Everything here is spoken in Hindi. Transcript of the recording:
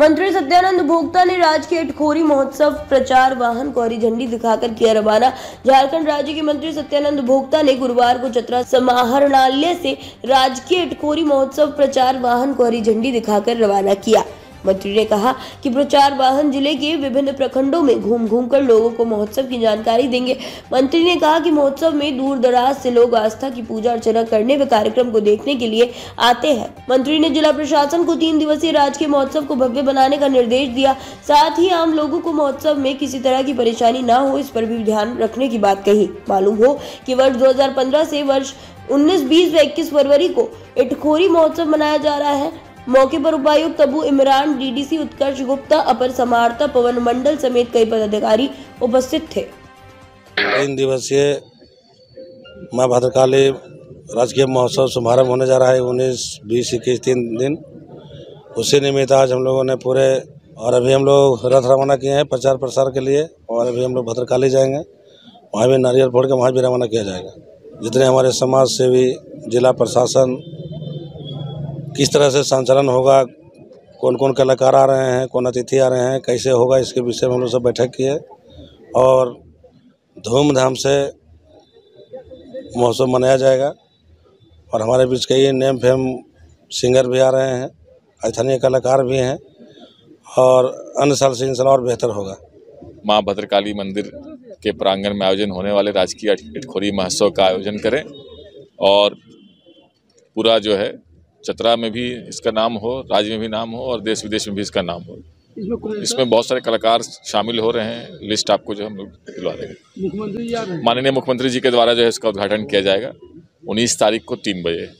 मंत्री सत्यानंद भोक्ता ने राजकीय अटखोरी महोत्सव, प्रचार वाहन को हरी झंडी दिखाकर किया रवाना। झारखंड राज्य के मंत्री सत्यानंद भोक्ता ने गुरुवार को चतरा समाहरणालय से राजकीय अटखोरी महोत्सव, प्रचार वाहन को हरी झंडी दिखाकर रवाना किया। मंत्री ने कहा कि प्रचार वाहन ज़िले के विभिन्न प्रखंडों में घूम घूम कर लोगों को महोत्सव की जानकारी देंगे। मंत्री ने कहा कि महोत्सव में दूर दराज से लोग आस्था की पूजा अर्चना करने व कार्यक्रम को देखने के लिए आते हैं। मंत्री ने जिला प्रशासन को तीन दिवसीय राजकीय महोत्सव को भव्य बनाने का निर्देश दिया। साथ ही आम लोगों को महोत्सव में किसी तरह की परेशानी न हो इस पर भी ध्यान रखने की बात कही। मालूम हो कि वर्ष 2015 से वर्ष 19, 20 व 21 फरवरी को इटखोरी महोत्सव मनाया जा रहा है। मौके पर उपायुक्त अबू इमरान, डीडीसी उत्कर्ष गुप्ता, अपर समाहर्ता पवन मंडल समेत कई पदाधिकारी उपस्थित थे। तीन दिवसीय माँ भद्रकाली राजकीय महोत्सव शुभारंभ होने जा रहा है, उन्नीस, बीस, इक्कीस, तीन दिन। उसी निमित्त आज हम लोगों ने पूरे, और अभी हम लोग रथ रवाना किए हैं प्रचार प्रसार के लिए, और अभी हम लोग भद्रकाली जाएँगे। वहाँ भी नारियल फोड़ के वहाँ भी रवाना किया जाएगा। जितने हमारे समाज सेवी जिला प्रशासन किस तरह से संचालन होगा कौन कौन कलाकार आ रहे हैं, कौन अतिथि आ रहे हैं, कैसे होगा, इसके विषय में हम लोग सब बैठक किए और धूमधाम से महोत्सव मनाया जाएगा। और हमारे बीच कई नेम फेम सिंगर भी आ रहे हैं स्थानीय कलाकार भी हैं, और अन्य साल से इंशाल्लाह और बेहतर होगा। माँ भद्रकाली मंदिर के प्रांगण में आयोजन होने वाले राजकीय इटखोरी महोत्सव का आयोजन करें। और पूरा जो है चतरा में भी इसका नाम हो राज्य में भी नाम हो और देश विदेश में भी इसका नाम हो। इसमें बहुत सारे कलाकार शामिल हो रहे हैं। लिस्ट आपको जो हम लोग दिलवा देंगे। माननीय मुख्यमंत्री जी के द्वारा जो है इसका उद्घाटन किया जाएगा। उन्नीस तारीख को तीन बजे।